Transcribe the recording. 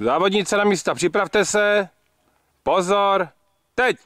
Závodnice na místa, připravte se. Pozor, teď!